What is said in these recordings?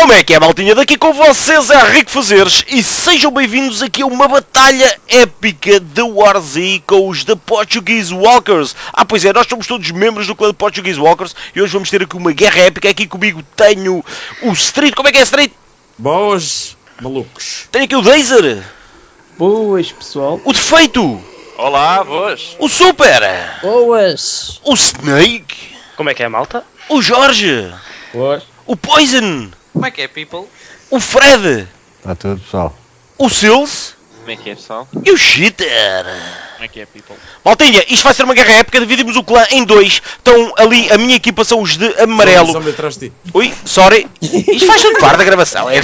Como é que é, maltinha? Daqui com vocês é Rico Fazeres e sejam bem-vindos aqui a uma batalha épica de Warzy com os da Portuguese Walkers. Ah, pois é, nós somos todos membros do clã de Portuguese Walkers e hoje vamos ter aqui uma guerra épica. Aqui comigo tenho o Street. Como é que é, Street? Boas, malucos. Tenho aqui o Dazer, Boas, pessoal. o Defeito, Olá, boas. o Super, Boas. o Snake, Como é que é, malta? o Jorge, Boas. o Poison, Como é que é, people? o Fred, Está tudo, pessoal. o Sills Como é que é, pessoal? e o Cheater. Como é que é, people? Maltinha, isto vai ser uma guerra épica, dividimos o clã em dois. Estão ali, a minha equipa são os de amarelo. Zombie atrás de ti. Ui, sorry. Isto faz tudo parte da gravação, é?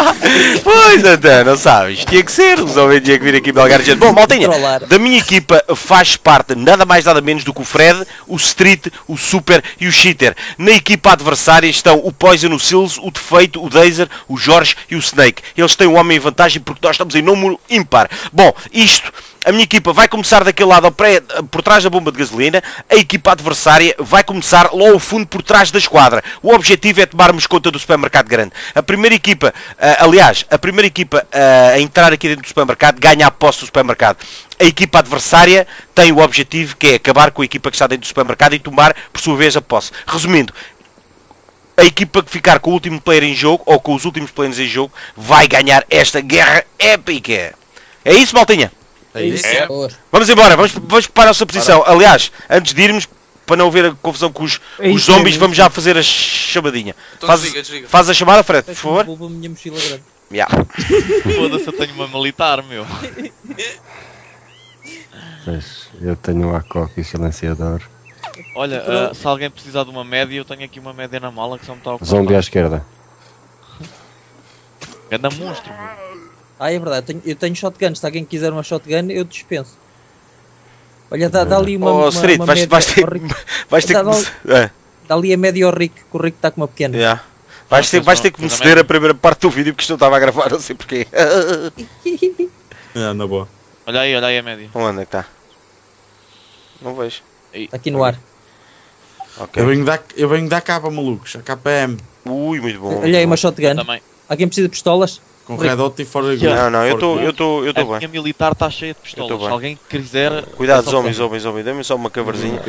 pois, então, não sabes. Tinha que ser, os homens tinham que vir aqui belgar gente. Bom, Maltinha, da minha equipa faz parte nada mais nada menos do que o Fred, o Street, o Super e o Cheater. Na equipa adversária estão o Poison, o Sills, o Defeito, o Dazer, o Jorge e o Snake. Eles têm um homem em vantagem porque nós estamos em número ímpar. Bom, isto a minha equipa vai começar daquele lado pré, por trás da bomba de gasolina, a equipa adversária vai começar lá ao fundo por trás da esquadra. O objetivo é tomarmos conta do supermercado grande. A primeira equipa, ah, aliás, a primeira equipa ah, a entrar aqui dentro do supermercado ganha a posse do supermercado. A equipa adversária tem o objetivo que é acabar com a equipa que está dentro do supermercado e tomar, por sua vez, a posse. Resumindo, a equipa que ficar com o último player em jogo, ou com os últimos players em jogo, vai ganhar esta guerra épica. É isso, maltinha? É isso? É. Vamos embora, vamos, vamos para a nossa posição. Aliás, antes de irmos, para não haver a confusão com os, É os zombies, mesmo, vamos já fazer a chamadinha. Então Faz, desliga, desliga. faz a chamada, Fred, por favor. Vou a minha mochila grande. Ya. Foda-se, eu tenho uma militar, meu. Pois, eu tenho um ACOC e silenciador. Olha, ah, se alguém precisar de uma média, eu tenho aqui uma média na mala que só me está a ocupar. Zombie à esquerda. Ganda monstro, meu. Ah, é verdade. Eu tenho, eu tenho shotgun. Se alguém quiser uma shotgun, eu dispenso. Olha, dá, dá ali uma. Oh, uma, Street, uma vais, média vais ter, vais ter que. Dá- É, Dá ali a média ao Rick, que o Rick está com uma pequena. ya. Vais, Não, ter, vais não- ter que me ceder a primeira parte do vídeo porque isto não estava a gravar, não sei porquê. É, na boa. Olha aí, olha aí a média. Onde é que está? Não vejo. Aqui no ar. Ok. Eu venho da, eu venho da capa, malucos. A KPM. Ui, muito bom. Olha aí uma shotgun. Também. Alguém precisa de pistolas? Com Rick. Red Hot e fora bom. Não, não, eu estou eu tô, eu A tô minha bem. militar está cheia de Eu pistolas. Se alguém quiser. Cuidado, é zombies, para- zombies, zombies. Dê-me só uma coverzinha.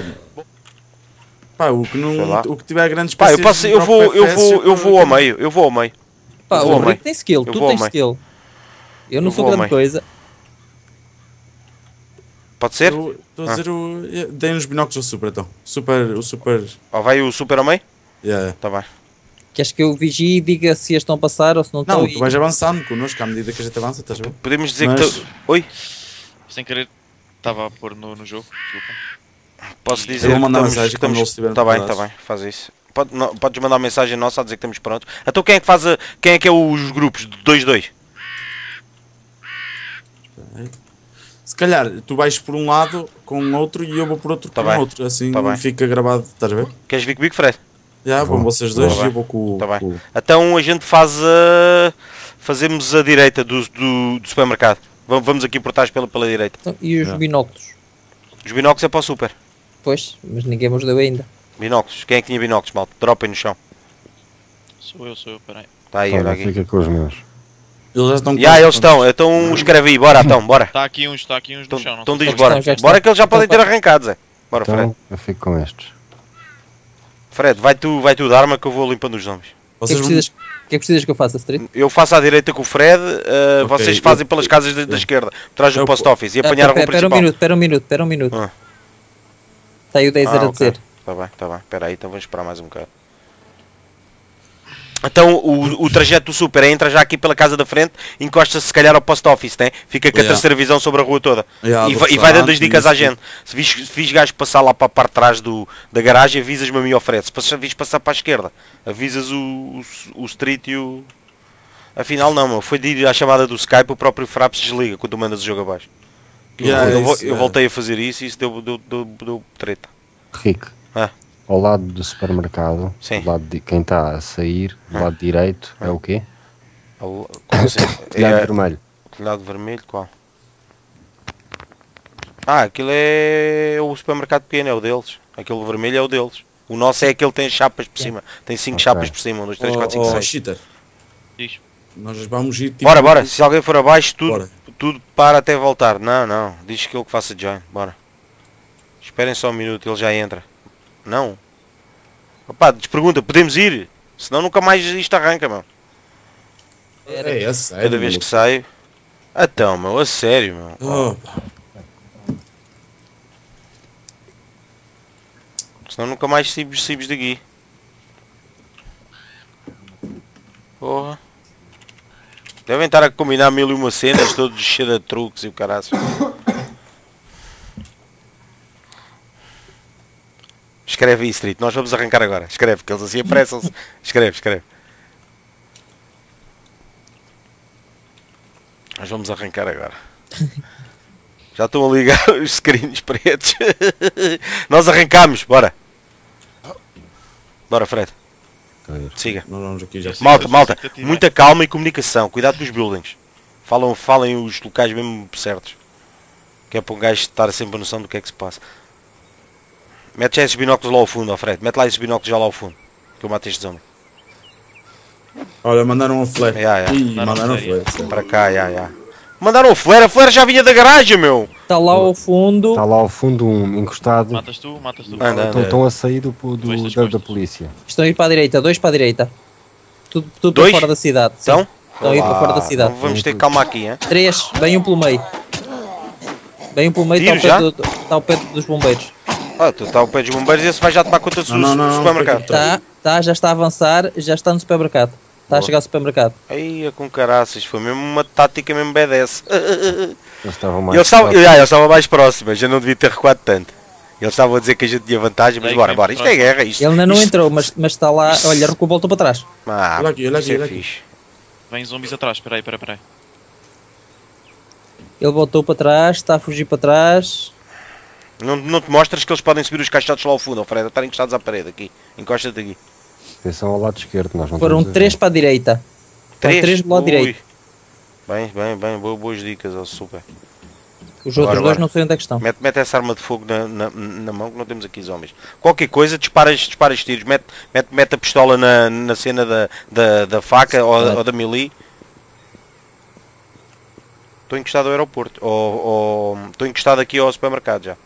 Pá, o que não. O que tiver grandes Pá, eu, passo, de eu vou, eu FPS, vou, eu vou ao meio, eu vou ao meio. Pá, Eu o. Rick tem skill. Eu tu tens meio. skill. Eu não Eu sou grande meio. coisa. Pode ser? Eu- Estou Ah. a dizer o. Dei uns binóculos ao Super então. Super. O Super. Ó, vai o super ao meio? Yeah. Tá bem. Queres que eu vigie e diga se as estão a passar ou se não estão? Não, tu vais avançando connosco à medida que a gente avança, estás a ver? Podemos dizer Mas- que. tu- Oi? Sem querer, estava a pôr no, no jogo. Desculpa. Posso dizer Eu vou mandar que estamos, mensagem quando estamos- eles estiverem Tá bem, tá preparados. bem, faz isso. Pode, não, podes mandar uma mensagem nossa a dizer que estamos prontos. Então quem é que faz a, Quem é que é os grupos? 2-2? Se calhar tu vais por um lado com outro e eu vou por outro Tá com bem. outro. Assim Tá bem. fica gravado, estás a ver? Queres vir comigo, Fred? Já, vão vocês dois Tá e eu vou com o. Tá bem. Então a gente faz a. Fazemos a direita do, do, do supermercado. Vamos, aqui por trás pela, pela direita. Então, E os Já. binóculos? Os binóculos é para o super. Pois, mas ninguém me ajudou ainda. Binóculos. Quem é que tinha binóculos, malta? Dropem no chão. Sou eu, sou eu, peraí. Tá aí, olha Toma, aqui. fica com os meus. Eles já estão aí, eles estão. Então escreve aí, bora então, bora. Está aqui uns, está aqui uns no Então, chão. Não então diz bora. estão. Bora que eles já Então podem ter arrancado, Zé. Bora, Fred. Então, eu fico com estes. Fred, vai tu, vai tu dar arma que eu vou limpando os zombies. O que é que precisas, o que é que precisas que eu faça, Street? Eu faço à direita com o Fred, uh, Ok, vocês eu- fazem pelas casas da, da esquerda, atrás do post office e Ah, apanhar a rua Espera um principal. minuto, espera um minuto, espera um minuto. Ah. Está aí o 10 Ah, a dizer. Tá bem, tá bem. Espera aí, então vamos esperar mais um bocado. Então o, o trajeto do super é entra já aqui pela casa da frente, encosta-se se calhar ao post office, né? Fica com a Yeah. terceira visão sobre a rua toda. Yeah, e, vai, e vai dando as dicas à isso. gente. Se vis, se vis gajo passar lá para a parte de trás do, da garagem, avisas-me a mim e Fred. Se vis passar para a esquerda, avisas o, o, o Street e o. Afinal não, meu. Foi de ir à chamada do Skype, o próprio Fraps desliga quando tu mandas o jogo abaixo. Eu- Yeah, eu, vo- isso, eu é. voltei a fazer isso e isso deu, deu, deu, deu treta. Rick. Ah. Ao lado do supermercado, Sim. do lado de quem está a sair, do Ah. lado direito, é o quê? Como assim? Telhado É, vermelho. telhado vermelho, qual? Ah, aquilo é o supermercado pequeno, é o deles. Aquele vermelho é o deles. O nosso é aquele que tem chapas por cima. Tem 5 Ok. chapas por cima, 1, 2, 3, 4, 5, Oh, oh, 6. cheater. Diz. Nós vamos ir tipo. Bora, bora. Se alguém for abaixo, tudo, Bora. tudo para até voltar. Não, não. Diz que ele que faça join. Bora. Esperem só um minuto, ele já entra. Não. Opa, despergunta, podemos ir? Senão nunca mais isto arranca, meu. É, é sério. Cada vez que saio. Então, meu, a sério, meu. Oh, Senão nunca mais saímos, saímos daqui. Porra. Devem estar a combinar mil e uma cenas, todos cheios de truques e o caralho. Escreve aí, Street. Nós vamos arrancar agora. Escreve, que eles assim apressam-se. Escreve, escreve. Nós vamos arrancar agora. Já estão a ligar os screens pretos. Nós arrancamos, bora. Bora, Fred. Siga. Malta, malta, muita calma e comunicação. Cuidado com os buildings. Falam, falem os locais mesmo certos. Que é para um gajo estar sempre a noção do que é que se passa. Mete já esses binóculos lá ao fundo, ó Fred. Mete lá esses binóculos já lá ao fundo. Que eu mato este zombie. Olha, mandaram um flare. Ya, ya. Ih, Mandaram um um flare, flare. Para cá, já, já. Mandaram o flare, a flare já vinha da garagem, meu. Está lá ao fundo. Está lá ao fundo um encostado. Matas tu, matas tu. Anda, Estão, anda. estão a sair do, do, da, da polícia. Estão a ir para a direita, dois para a direita. Tudo, tudo Dois? para fora da cidade. sim. Então? Estão a ir para fora da Então cidade. vamos ter calma aqui, hein? Três, vem um pelo meio. Vem um pelo meio, está ao, do- está ao pé dos bombeiros. Ah, tu está ao pé dos bombeiros e esse vai já tomar conta do, Não, não, não, do não, supermercado. Tá. Está, está, já está a avançar, já está no supermercado. Está a chegar ao supermercado. Aí, é com caraças, foi mesmo uma tática mesmo B10. Eles estavam mais. Eles estavam, próximos. ah, eles estavam mais próximos, já não devia ter recuado tanto. Eles estavam a dizer que a gente tinha vantagem, mas Daí bora, bora, isto é guerra, isto. Ele ainda não isto- entrou, mas, mas está lá. Olha, recuou, voltou para trás. Ah, Olha aqui, olha isso aqui, é olha aqui. Vem zombies atrás, peraí, peraí, peraí. Ele voltou para trás, está a fugir para trás. Não, não te mostras que eles podem subir os caixotes lá ao fundo, ó Fred, estar encostados à parede aqui. Encosta-te aqui. Atenção ao lado esquerdo. Nós não Foram três para a direita. Foram três do lado Ui. direito. Bem, bem, bem, boas, boas dicas, ó super. Os outros dois bora. não sei onde é que estão. Mete, mete essa arma de fogo na, na, na mão que não temos aqui zombies. Qualquer coisa, disparas, disparas tiros, mete, mete, mete a pistola na, na cena da, da, da faca ou, Claro. ou da melee. Estou encostado ao aeroporto. Ou ou- estou encostado aqui ao supermercado já.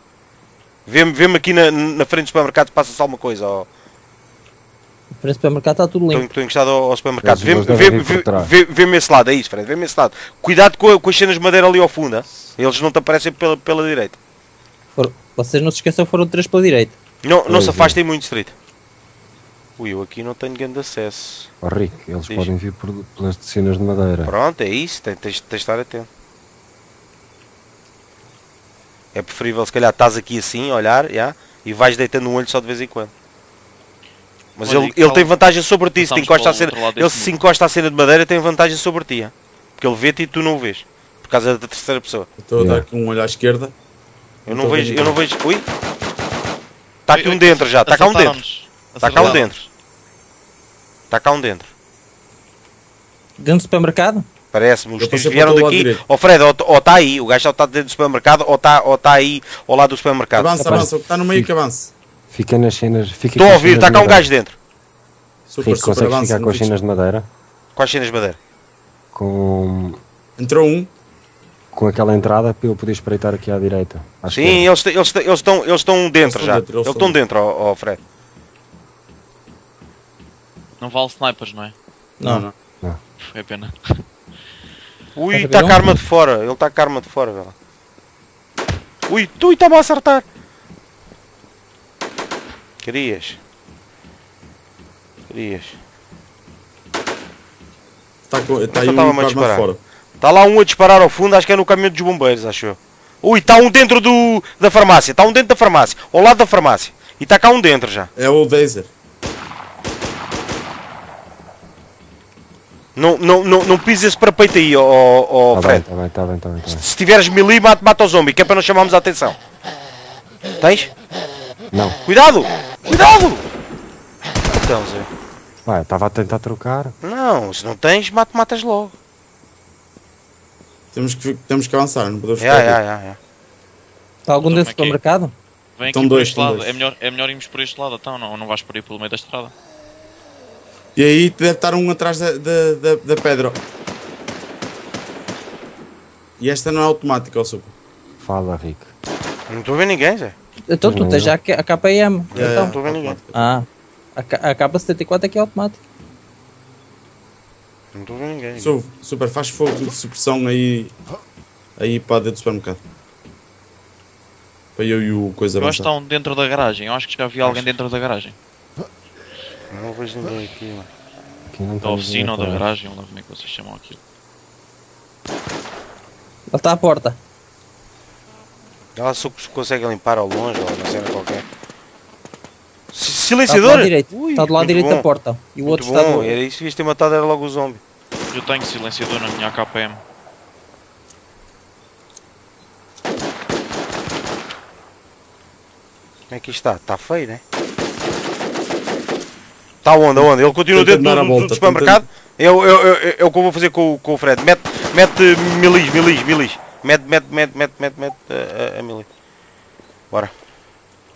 Vê-me vê aqui na, na frente do supermercado, passa-se alguma coisa. ó. Na frente do supermercado está tudo limpo. estou encostado ao, ao supermercado. Vê-me vê, vê, vê, esse lado, é isso, Fred. Vê-me esse lado. Cuidado com, a- com as cenas de madeira ali ao fundo. ah. Eles não te aparecem pela, pela direita. Foram- vocês não se esqueçam, foram três para a direita. Não, não se é. afastem muito, Street. Ui, eu aqui não tenho grande acesso. Ó, Rick, eles Diz. podem vir por, pelas cenas de madeira. Pronto, é isso, tens, tens, tens de estar atento. É preferível, se calhar, estás aqui assim, a olhar, já, e vais deitando um olho só de vez em quando. Mas Olha, ele, ele tem vantagem sobre ti, se te encosta a cena, ele se mundo. encosta a cena de madeira tem vantagem sobre ti, porque ele vê-te e tu não o vês, por causa da terceira pessoa. Estou a dar Yeah. aqui um olho à esquerda. Eu não a vejo, eu não vejo, ui, está aqui um dentro já, está cá um dentro, está cá um dentro, está cá um dentro. Dentro do supermercado? Parece-me, os tiros vieram daqui. Ó Fred, ou está aí, o gajo está dentro do supermercado, ou está ou tá aí ao lado do supermercado. Avança, Capaz. avança. Está no meio que avance. Fica nas cenas. Fica Estou com a as ouvir, está cá um gajo dentro. Super, Rick, super consegues avança. ficar não com as cenas de madeira? Quais cenas de madeira? Com, Entrou um. com aquela entrada para eu poder espreitar aqui à direita. à Sim, esquerda. eles, eles, eles, estão, eles estão dentro estão já. dentro, eles eles estão dentro, ó, ó, Fred. Não vale snipers, não é? Não, não. É pena. Ui, está com a arma de fora. Ele está com a arma de fora, velho. Ui, tu está-me a acertar. Querias. Querias. Está com- está aí um a com a arma disparar. fora. Está lá um a disparar ao fundo, acho que é no caminho dos bombeiros, acho eu. Ui, está um dentro do, da farmácia. Está um dentro da farmácia. Ao lado da farmácia. E está cá um dentro já. É o Dazer. Não, não, não, não pises esse para peito aí, ó, ó, ó, Tá bem, Fred. tá bem, tá bem, tá bem, tá bem. Se tiveres melee, mata, mata o zombie, que é para não chamarmos a atenção. Tens? Não, Cuidado! Cuidado! Então, Zé. vai, estava a tentar trocar. Não, se não tens, mata, matas logo. Temos que, temos que avançar, não podemos Ya, ficar ya, ya. Está algum dentro do supermercado? Vem Estão aqui por dois, este estão lado. dois. É melhor, é melhor irmos por este lado, então não, não vais por aí pelo meio da estrada. E aí deve estar um atrás da, da, da, da pedra. E esta não é automática, ó super. Fala, Rick. Não estou a ver ninguém, Zé. Então tu tens já a KM. É, Então. Não estou a ver ninguém. Ah. A, a K74 é que é automática. Não estou a ver ninguém. Su- Super, faz fogo de supressão aí. Aí para dentro do supermercado. Para eu e o coisa Eu acho que estão dentro da garagem. Eu acho que já vi alguém dentro da garagem. Não vejo ninguém aqui, mano. Aqui não Da oficina ou da garagem, ou como é que vocês chamam aquilo. Ele está à porta. Ela só cons- consegue limpar ao longe ou uma cena qualquer. Si- Está do Silenciador? lado direito. Ui, Está do lado direito bom. da porta. E o Muito outro está bom. do. Era isso que devias ter matado, era logo o zombie. Eu tenho silenciador na minha AKPM. Como é que isto está? Está feio, né? Está onde? Aonde? Ele continua dentro do, do- volta, do supermercado? É o, é, o- é, o- que eu vou fazer com, o- com o Fred. Mete, mete milis, milis, milis. Mete, mete, mete, mete, mete, mete a, a, a milis. Bora.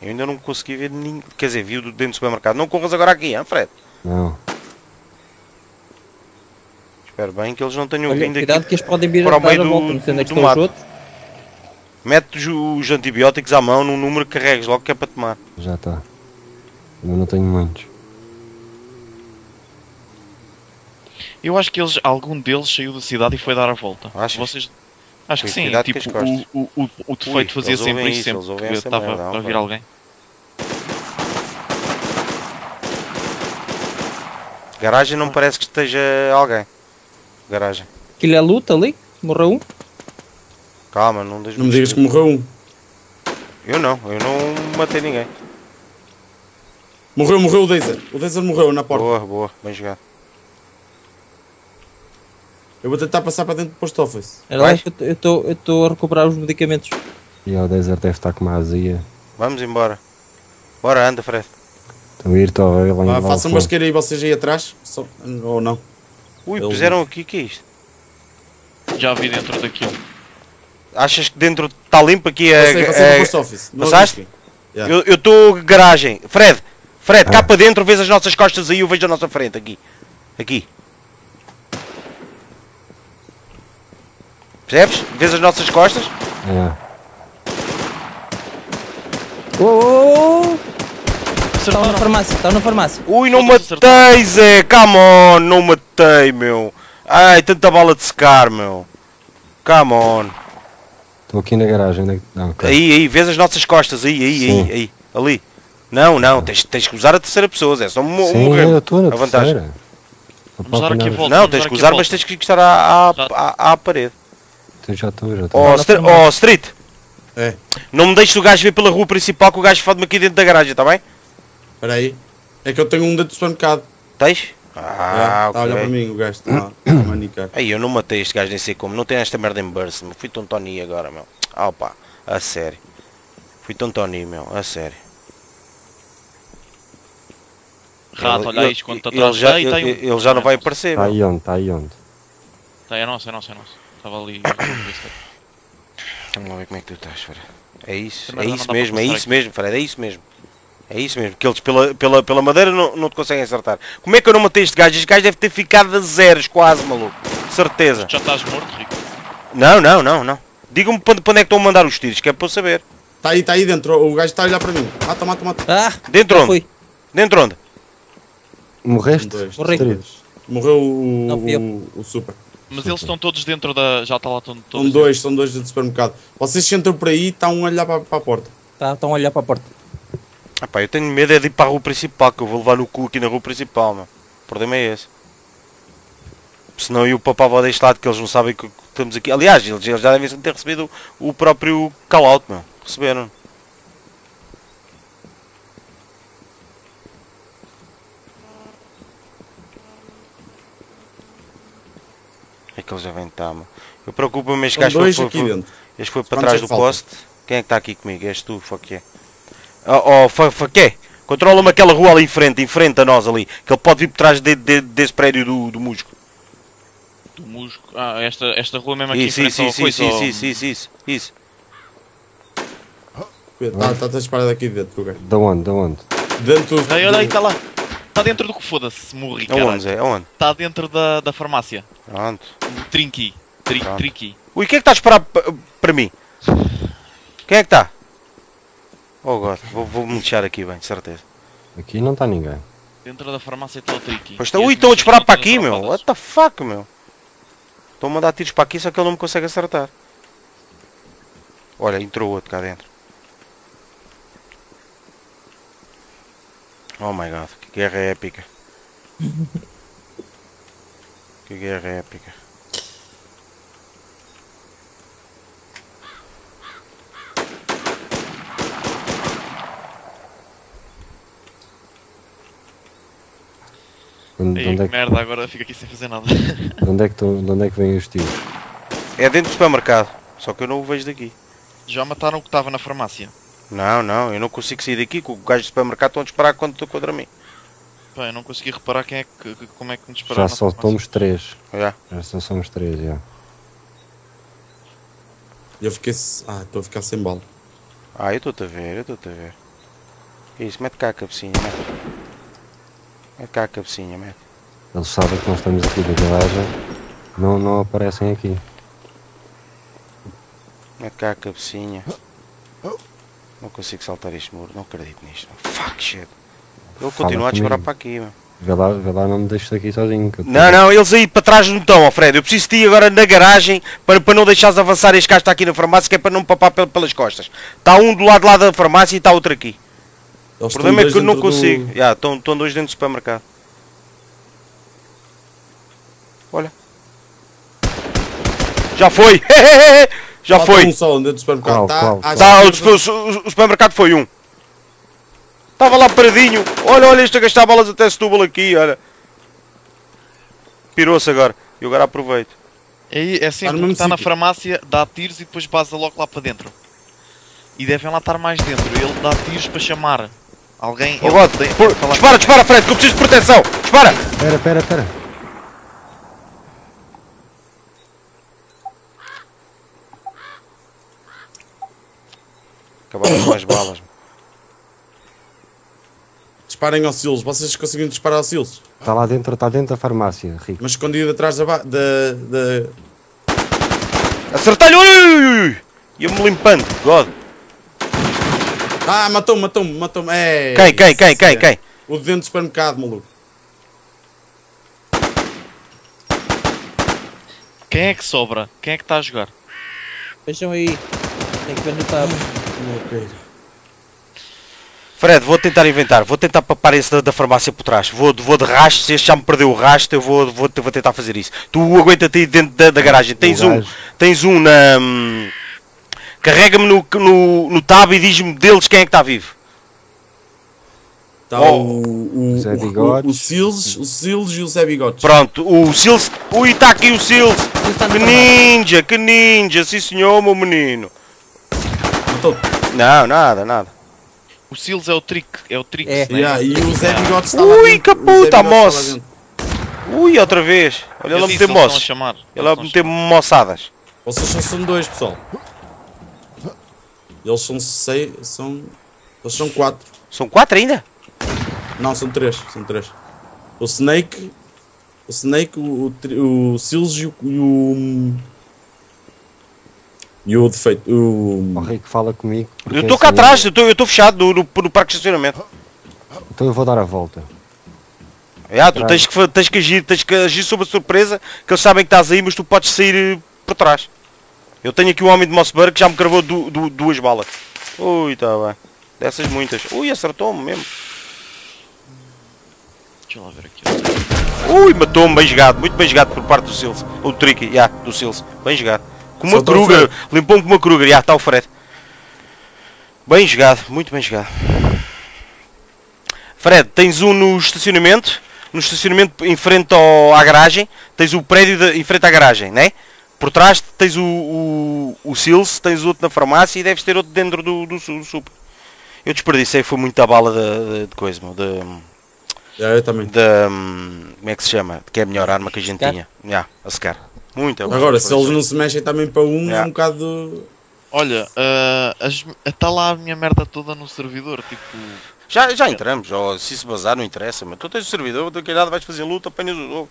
Eu ainda não consegui ver ninguém. Quer dizer, viu do- dentro do supermercado. Não corras agora aqui, hein, Fred? Não. Espero bem que eles não tenham Olha, vindo cuidado aqui. que eles podem vir para a o dar meio a do- volta. Onde é que do estão mato. os outros. Mete os, os antibióticos à mão num número que carregues logo que é para tomar. Já está. Eu não tenho muitos. Eu acho que eles, algum deles saiu da cidade e foi dar a volta. Achas? Vocês... Acho que Tem sim, tipo, costas. o, o, o, o defeito Ui, fazia sempre isso, sempre que essa estava a não, vir pá. alguém. Garagem não parece que esteja alguém. Garagem. Aquilo é luta ali. Morreu um. Calma, não deixes Não me digas que morreu um. Eu não, eu não matei ninguém. Morreu, morreu o Dazer. O Dazer morreu na porta. Boa, boa, bem jogado. Eu vou tentar passar para dentro do post office. Era lá que eu estou- eu a recuperar os medicamentos. E o Desert deve estar com uma azia. Vamos embora. Bora, anda, Fred. Estou a ir, estou a ver lá em Ah, façam uma basqueira aí vocês aí atrás. Só- Ou não. Ui, Eles- puseram aqui, o que é isto? Já vi dentro daquilo. Achas que dentro está limpo aqui a. Passei, passei a- post office. Passaste? arrisquem. Yeah. eu eu estou garagem. Fred, Fred, cá Ah. para dentro, vês as nossas costas aí, eu vejo a nossa frente aqui. Aqui. Percebes? Vês as nossas costas? É. Oh, oh, oh. Estão na farmácia, estão na farmácia. Ui, não matei, Zé! Come on! Não matei, meu! Ai, tanta bala de secar, meu! Come on! Estou aqui na garagem. É que... Não, ok. Aí, aí, vês as nossas costas, aí, aí, Sim. aí, aí, ali. Não, não, tens, tens que usar a terceira pessoa, Zé, só mo Sim, morrer. eu estou na A vantagem. terceira. Vou Vamos dar aqui a volta. Não, tens que usar, mas tens que encostar à, à, à, à parede. Eu já estou, já estou. Farmácia. ó, Street, É. não me deixes o gajo ver pela rua principal que o gajo fode-me aqui dentro da garagem, está bem? Espera aí. É que eu tenho um dentro do supermercado. Tens? Ah, Ah, Está a olhar para mim o gajo. Está a manicar. Aí, eu não matei este gajo, nem sei como. Não tem esta merda em burst, meu. Fui tão Tony agora, meu. Ah, pá, a sério. Fui tão Tony, meu, a sério. Rato, Ele- olha aí, ele- quando está ele atrás. já, tem um- ele, ele já não vai É aparecer, Está aí onde? Está aí onde? Tá, É nosso, é nosso, é nosso. Estava ali. Vamos lá ver como é que tu estás, Fred. É isso, Também é isso mesmo, é isso aqui. mesmo, Fred, é isso mesmo. É isso mesmo, que eles pela, pela, pela madeira não, não te conseguem acertar. Como é que eu não matei este gajo? Este gajo deve ter ficado a zeros quase, maluco. Certeza. Já estás morto, Rico? Não, não, não, não. Digam-me para para onde é que estão a mandar os tiros, que é para eu saber. Está aí, está aí dentro. O gajo está a olhar para mim. Mata, mata, mata. Ah, Dentro onde? fui. Dentro onde? Morreste? Dois, Morri. três. Morreu o, eu. o, o super. Mas eles estão todos dentro da. Já está lá estão São todos. dois, são dois do supermercado. Vocês entram por aí está um a olhar para, para a porta. Tá, estão a olhar para a porta. Ah pá, eu tenho medo é de ir para a rua principal, que eu vou levar no cu aqui na rua principal, meu. O problema é esse. Senão eu papava deste lado que eles não sabem que que estamos aqui. Aliás, eles, eles já devem ter recebido o próprio call-out, meu. Receberam. Que eles meu. Eu preocupo-me este gajo foi, foi, dentro. este foi para Quantos trás é do que faltam? poste. Quem é que está aqui comigo? És tu, fuck yeah. Oh, oh fa, fa, quê? Controla-me aquela rua ali em frente, em frente a nós ali. Que ele pode vir por trás de, de- desse prédio do, do musgo. Do musgo. Ah, esta, esta rua mesmo aqui. Isso, em isso, frente ao isso, coisa, isso, ao- isso, isso, isso, isso. Está tá, tá disparado aqui dentro o gajo. Da onde? Da onde? Dentro do. Olha aí, está lá. Está dentro do que foda-se, morri, caralho. Aonde, Zé? Aonde? Está dentro da, da farmácia. Pronto. O Trinky. Tri, Pronto. Tricky. Ui, quem é que está a esperar pa- para mim? Quem é que está? Oh God, vou- vou-me deixar aqui bem, de certeza. Aqui não está ninguém. Dentro da farmácia está o Tricky. Pois está, ui, estão a disparar para aqui, meu. What the fuck, meu. Estão a mandar tiros para aqui, só que ele não me consegue acertar. Olha, entrou outro cá dentro. Oh my god, que guerra épica. que guerra épica. De de Ei, onde, que é que, merda, agora fico aqui sem fazer nada. de onde, é que, tu- de onde é que vêm os tiros? É dentro do supermercado, só que eu não o vejo daqui. Já mataram o que estava na farmácia. Não, não, eu não consigo sair daqui, que o gajo do supermercado estão a disparar quando estou contra mim. Pá, eu não consegui reparar quem é que, que- como é que me dispararam Já só somos três. Já. Já só somos três, já. Eu fiquei. Ah, estou a ficar sem bala. Ah, eu estou-te a ver, eu estou-te a ver. Isso, mete cá a cabecinha, mete. Mete cá a cabecinha, mete. Eles sabem que nós estamos aqui na garagem. Não, não aparecem aqui. Mete cá a cabecinha. Não consigo saltar este muro, não acredito nisto. Fuck shit. Ele Fala continua a disparar para aqui, meu. Vê lá, vê lá, não me deixes aqui sozinho. que eu Não, não, eles aí para trás não estão, ó Fred. Eu preciso de ti agora na garagem para, para não deixares avançar este gajo que está aqui na farmácia, que é para não me papar pel- pelas costas. Está um do lado lá da farmácia e está outro aqui. Eles O problema é que eu não consigo. do- Já, estão, estão dois dentro do supermercado. Olha. Já foi! Já Falta foi! um só dentro do supermercado. Qual, Tá, qual, à qual? Tá, o, o- supermercado foi um. Estava lá paradinho. Olha, olha, este a gastar balas até Setúbal aqui, olha. Pirou-se agora. E agora aproveito. É, é sempre está na farmácia, dá tiros e depois baza logo lá para dentro. E devem lá estar mais dentro. Ele dá tiros para chamar alguém. Oh, ele God, tem- por- falar- dispara, dispara, Fred, que eu preciso de proteção. Dispara! Espera, espera, espera. Acabaram com as balas. Disparem aos silos. Vocês conseguem disparar aos silos. Está lá dentro, está dentro da farmácia, Rico. Mas escondido atrás da. ba- da, da... Acertei-lhe! Ui. Ia-me limpando. God. Ah, matou-me, matou-me, matou-me. É, Quem, quem, quem, quem, quem? O de dentro do supermercado, maluco. Quem é que sobra? Quem é que está a jogar? Vejam aí. Tem que ver no tab. Fred, vou tentar inventar. Vou tentar papar esse da, da farmácia por trás. Vou, vou de rastro. Se este já me perdeu o rastro, eu vou, vou, vou tentar fazer isso. Tu aguenta-te aí dentro da, da garagem. Tens um. gajo. Tens um na. hum, Carrega-me no, no, no tab e diz-me deles quem é que está vivo. Está Oh. o, o, Zé o, Bigodes. o, o Siles, o Siles e o Zé Bigodes. Pronto, o Sils. Ui, está aqui o Sils. está Que ninja, que ninja. Sim senhor, meu menino. Matou. Não, nada, nada. O Siles é o trick. É o trick. É. né? Yeah, e o Zé Bigodes está Ui, lá dentro. que puta, lá moço. Ui, outra vez. Olha, Eu ele a disse, meter moços. Ele a meter moçadas. Vocês só são dois, pessoal. Eles são seis. São. Eles são quatro. São quatro ainda? Não, são três. São três. O Snake. O Snake, o, o, o Siles e o. E o, e o defeito. O, O Rico fala comigo. Eu estou assim, cá atrás, eu estou fechado no, no, no parque de estacionamento. Então eu vou dar a volta. É, tu tens que, tens, que agir, tens que agir sob a surpresa, que eles sabem que estás aí, mas tu podes sair eh, por trás. Eu tenho aqui um homem de Mossberg que já me cravou du- du- duas balas. Ui, está bem. Dessas muitas. Ui, acertou-me mesmo. Deixa eu lá ver aqui. Ui, matou-me bem jogado, muito bem jogado por parte do Sils. O Tricky, já, do Sils. Bem jogado. Com uma Kruger, limpou-me com uma Kruger, já, está o Fred. Bem jogado, muito bem jogado. Fred, tens um no estacionamento, no estacionamento em frente ao, à garagem, tens o prédio de- em frente à garagem, né? Por trás tens o, o, o Sils, tens outro na farmácia e deves ter outro dentro do, do, do super. Eu desperdicei, foi muita bala de, de, de coisa, meu, de, É, eu também. da. hum, Como é que se chama? Que é a melhor arma que a gente Scar? tinha. Já, a Scar. Muito Agora, se eles não se mexem também para um, é Yeah. um bocado. Olha, está lá a minha merda toda no servidor. Tipo, Já, já entramos, ou se se bazar não interessa, mas tu tens o servidor, a nada vais fazer luta, apanhas o jogo.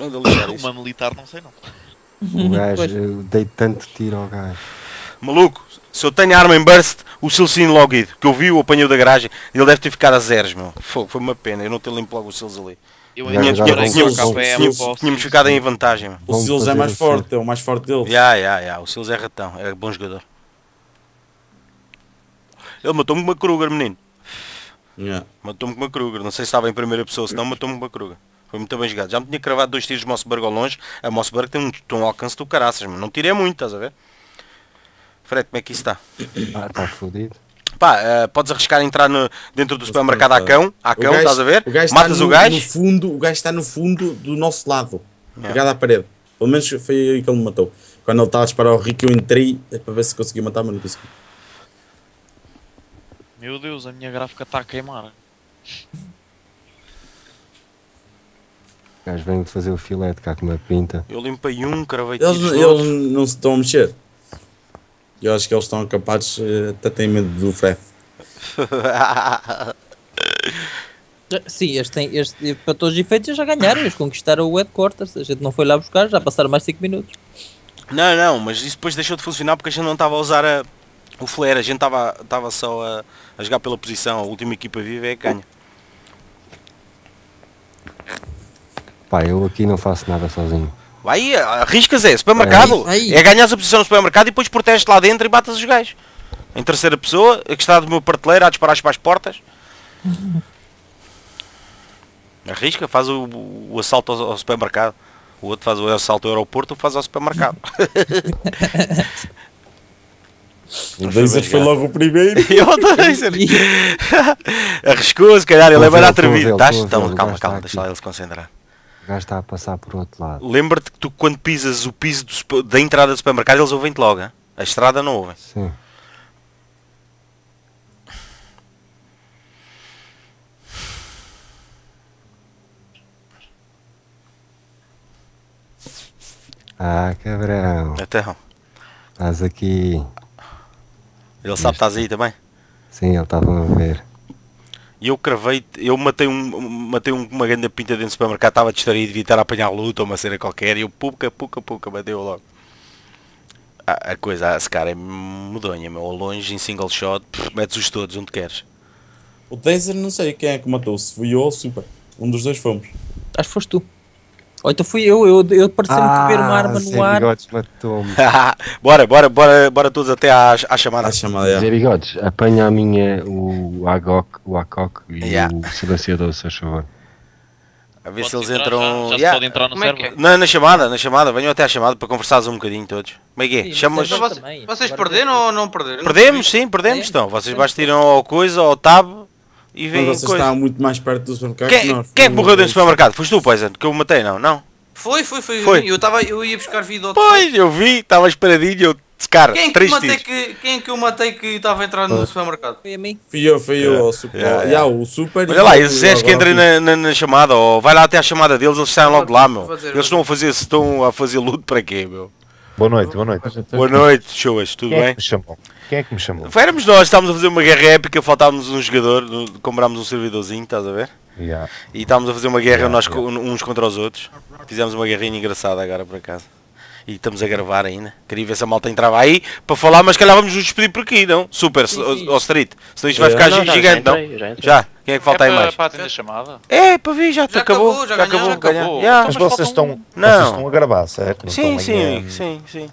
Anda a lixar isso. Uma militar, não sei não. O gajo, eu dei tanto tiro ao gajo. Maluco, se eu tenho arma em burst, o Silcino logo ido, que eu vi, o apanhei da garagem, ele deve ter ficado a zeros, meu. Fogo, foi uma pena, eu não ter limpo logo o Sils ali. Eu ainda com vão- KPM o Tínhamos ficado em vantagem. O Silas é mais forte, é o mais forte deles. Ya, ya, ya, o Sils é ratão, é bom jogador. Ele matou-me com uma Kruger, menino. Yeah. Matou-me com uma Kruger, não sei se estava em primeira pessoa, senão matou-me com uma Kruger. Foi muito bem jogado. Já me tinha cravado dois tiros de Mossberg ao longe. A Mossberg tem um, tem um alcance do caraças, mas não tirei muito, estás a ver? Fred, como é que isso está? Ah, está fodido. Pá, eh, podes arriscar a entrar no- dentro do supermercado à cão, à O cão, gajo- estás a ver? O gajo está Matas no, o gajo. no fundo, o gajo está no fundo do nosso lado, Yeah. pegado à parede. Pelo menos foi aí que ele me matou. Quando ele estava a disparar ao Rick, eu entrei é para ver se conseguia matar, mas não consegui. Meu Deus, a minha gráfica está a queimar. O gajo vem fazer o filete cá com uma pinta. Eu limpei um, cravei Eles, eles não se estão a mexer. Eu acho que eles estão capazes, eh, até têm medo do Fred. Sim, este tem, este, para todos os efeitos eles já ganharam, eles conquistaram o headquarters, a gente não foi lá buscar, já passaram mais 5 minutos. Não, não, mas isso depois deixou de funcionar porque a gente não estava a usar a- o flare, a gente estava estava só a, a jogar pela posição, a última equipa viva é que ganha. Pá, eu aqui não faço nada sozinho. Vai, arriscas é, supermercado. Vai, vai. É ganhar a posição no supermercado e depois proteges lá dentro e batas os gajos. Em terceira pessoa, a que está do meu prateleiro a disparar para as portas. Arrisca, faz o, o assalto ao, ao supermercado. O outro faz o assalto ao aeroporto, o faz ao supermercado. O Laser foi logo o primeiro. Eu adorei ser. Arriscou, se calhar, ele é bem ver, atrevido. estou a Então, o calma, calma, deixa lá ele se concentrar. O gajo está a passar por outro lado. Lembra-te que tu, quando pisas o piso do da entrada do supermercado, eles ouvem-te logo. hein? A estrada não ouvem. Sim. Ah, cabrão. Então, Estás aqui. ele sabe que estás aí também. Sim, ele estava a ver. E eu cravei, eu matei, um, matei um- uma grande pinta dentro do supermercado, estava distraído, devia estar a apanhar luta ou uma cena qualquer, e eu puca, puca, puca, bateu logo. A, a coisa, esse cara é medonha, meu, ao longe, em single shot, pff, metes-os todos onde queres. O Taser não sei quem é que matou, se fui eu ou o Super. Um dos dois fomos. Acho que foste tu. Ou então fui eu, eu, eu pareceu-me que ver uma arma Zé no ar. Bigodes matou-me. bora, bora, bora, bora todos até à, à chamada. A chamada Zé é. Bigodes, apanha a minha, o AGOC, o ACOC e Yeah. o silenciador, se faz favor. A ver se Pode eles entrar entram. Já, já se Yeah. pode entrar no Como é que server. Na, na chamada, na chamada, venham até à chamada para conversares um bocadinho todos. Como é que é? Chamas. mas Mas vocês, vocês perderam ou não perderam? Perdemos, sim, perdemos. É. Então, vocês basta tiram ao coisa, ao tab e Mas vêm vocês coisa. estavam muito mais perto do supermercado que Quem, nós. quem é que morreu dentro do supermercado? Foste tu, Poison, que eu matei, não? Não? Foi, foi, foi. Foi. Eu, tava, eu ia buscar vida ao Pois, eu vi, estava esperadinho, eu, cara, Quem é que, matei tiros. que, quem é que eu matei que estava a entrar no supermercado? Foi a mim. Fui eu, fui eu ao Super. yeah, Yeah, o Super. Olha lá, o- esses Zés que entrem na, na, na chamada, ou vai lá até à chamada deles, eles saem logo de lá, meu. Fazer, Eles estão a fazer, estão a fazer luto para quê, meu? Boa noite, boa noite. Boa noite, choas, tudo Quem é bem? que me chamou? Quem é que me chamou? Éramos nós, estávamos a fazer uma guerra épica, faltávamos um jogador, comprámos um servidorzinho, estás a ver? Yeah. E estávamos a fazer uma guerra Yeah, nós yeah. uns contra os outros. Fizemos uma guerrinha engraçada agora por acaso. E estamos a gravar ainda. Queria ver se a malta entrava aí para falar, mas calhar vamos nos despedir por aqui, não? Super, Sim, ao- sim. street. Senão isto vai É, ficar não, gi- não, gigante, já não? entrei, já entrei. Já? Quem é que falta é aí para, mais? para atender chamada? É, para ver, já, Já acabou, acabou, já já acabou. acabou. Já. Mas vocês estão, Não. vocês estão a gravar, certo? Não Sim, estão em, sim, sim, sim.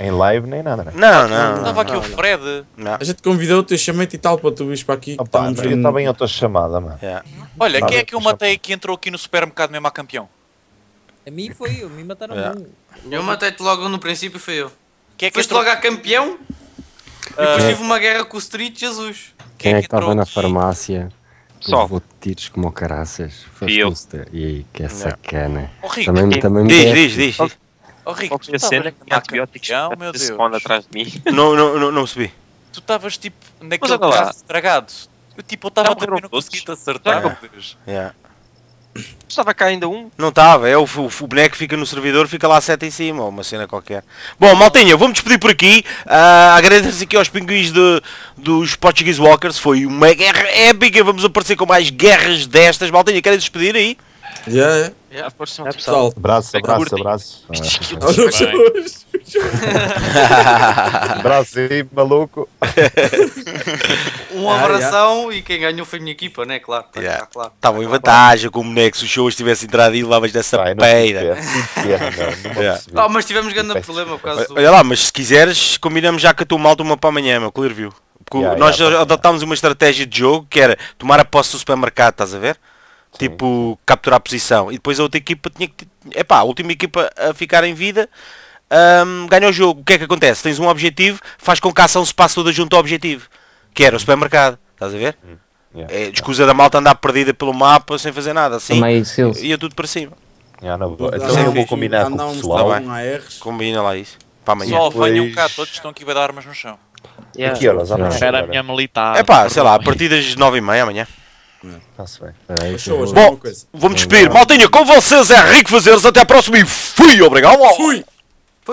em live nem nada, né? Não, não. Estava aqui o Fred. não. A gente convidou-te, eu chamei-te e tal para tu vires para aqui. Opa, estava em outra chamada, mano. Yeah. Olha, quem é que eu matei que entrou aqui no supermercado mesmo a campeão? A mim foi eu, a mim mataram É. um. Eu matei-te logo no princípio, foi eu. Quem é que Foste entrou? logo a campeão e Ah, depois tive uma guerra com o Street Jesus. Quem é que entrou estava na farmácia? Só. Levou tiros como caraças. Eu. Foste E aí, que é sacana. Oh, Rico, Também, também me Diz, diz, diz. diz. oh, Rico, Qual tu a estavas a antibióticos campeão, meu Deus. spawn atrás de mim. Não, não, não, não percebi. Tu estavas tipo naquele caso estragado. Eu tipo, eu estava a Já dormir e não consegui acertar, Deus. Yeah. Estava cá ainda um. Não estava, é o, o, boneco que fica no servidor, fica lá sete em cima, ou uma cena qualquer. Bom, maltinha, vou-me despedir por aqui. Ah, agradeço aqui aos pinguins de, dos Portuguese Walkers. Foi uma guerra épica. Vamos aparecer com mais guerras destas. Maltinha, querem despedir aí? É. Yeah, força, É, pessoal. Abraço, abraço, abraço. Olha os dois. Ah, Abraço aí, maluco. Um Ah, abração e quem ganhou foi a minha equipa, né? Claro. Tá, Yeah. tá claro. Estavam em vantagem com o boneco. Se os shows tivessem entrado aí, levavas dessa peida. percebe, não percebe, não, não Yeah. percebi. Ah, mas tivemos grande problema por causa do. Olha lá, mas se quiseres, combinamos já com a tua malta uma para amanhã, meu Clearview. Porque Yeah, nós yeah, adotámos uma estratégia de jogo que era tomar a posse do supermercado, estás a ver? Tipo, capturar a posição. E depois a outra equipa tinha que. Epá, a última equipa a ficar em vida hum, ganha o jogo. O que é que acontece? Tens um objetivo, faz com que a ação se passe toda junto ao objetivo. Que era o supermercado. Estás a ver? Yeah. É escusa da malta andar perdida pelo mapa sem fazer nada. Assim, ia tudo para cima. Yeah, não Então eu um- vou combinar com o pessoal. um. Combina lá isso. Para amanhã. Pessoal, venham Depois- cá, todos estão aqui a dar armas no chão. Yeah. Que horas? Espera a minha militar. É pá, sei lá, a partir das 9h30 amanhã. Está-se bem. Peraí, Show, Bom, é coisa. Vou-me despedir. Maltinha, com vocês é rico fazeres. Até à próxima e fui, obrigado. Fui!